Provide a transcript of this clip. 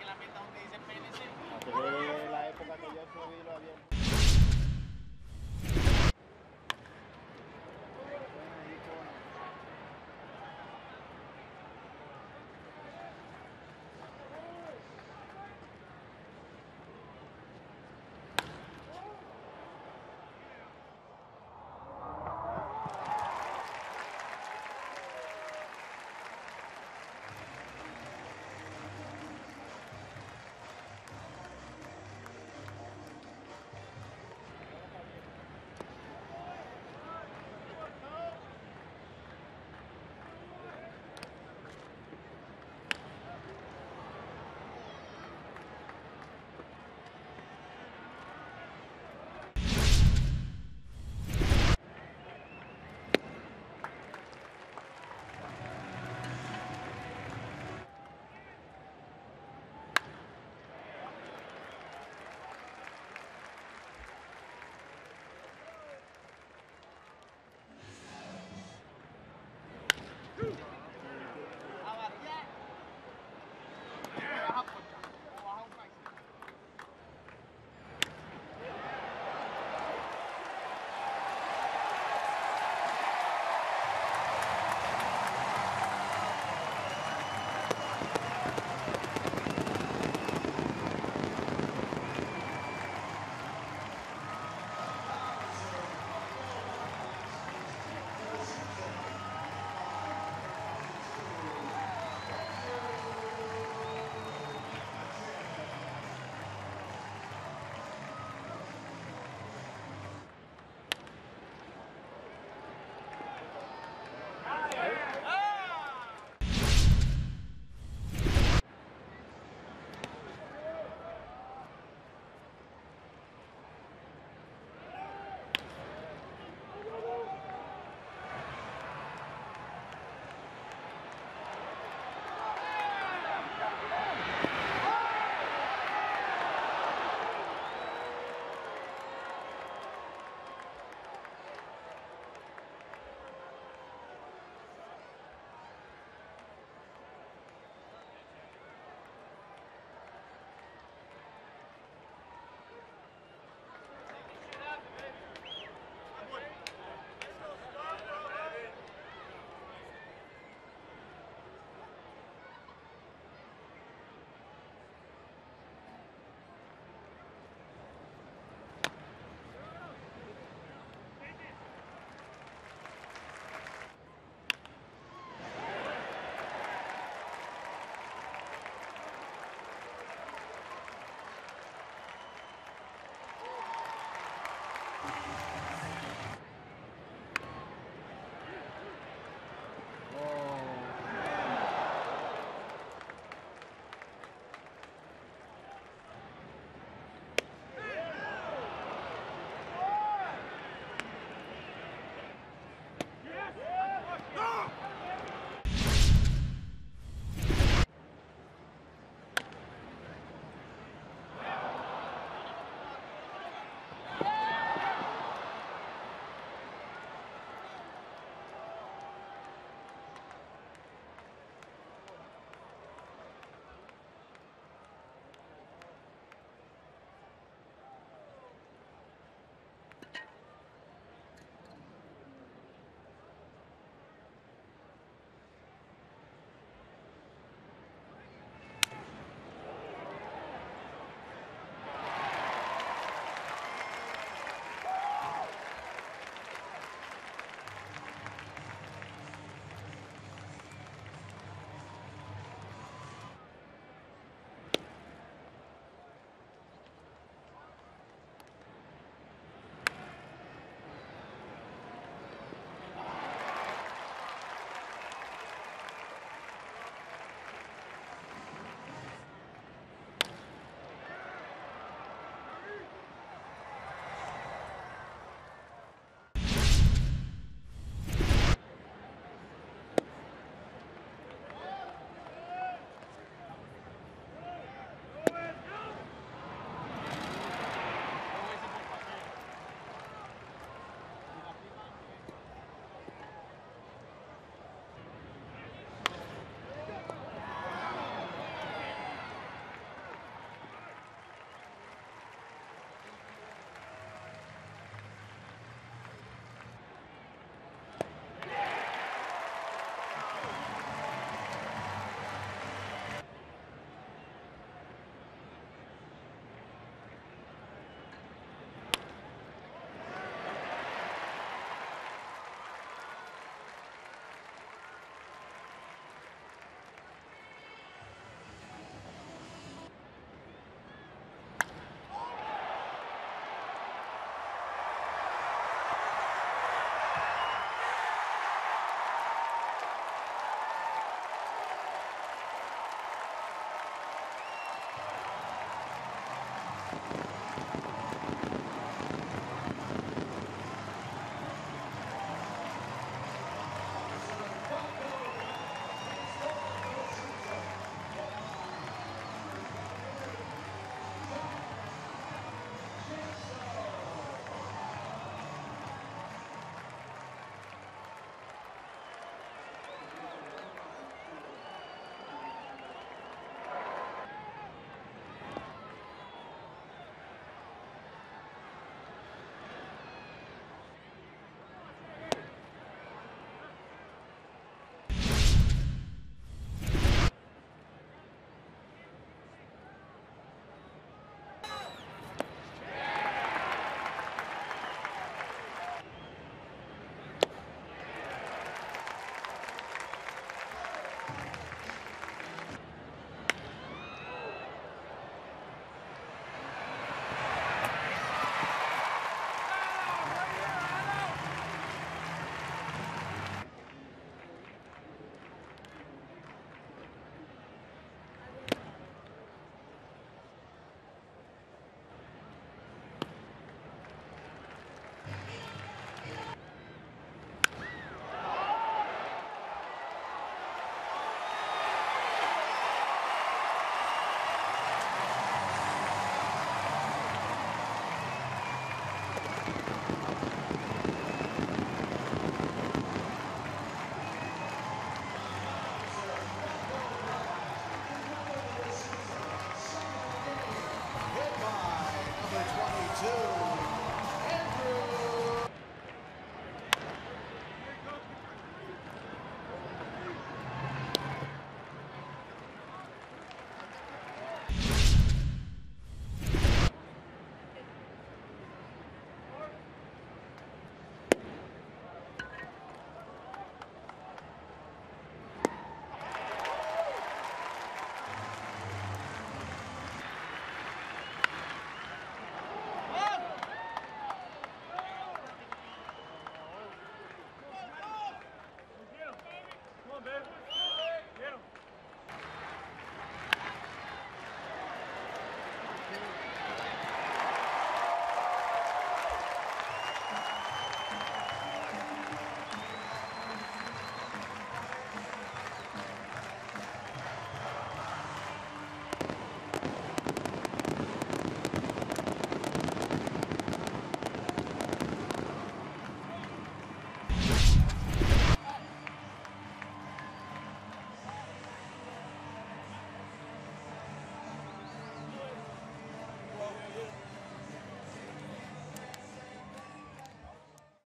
que la meta donde dice PNC. Época que yo había. Two.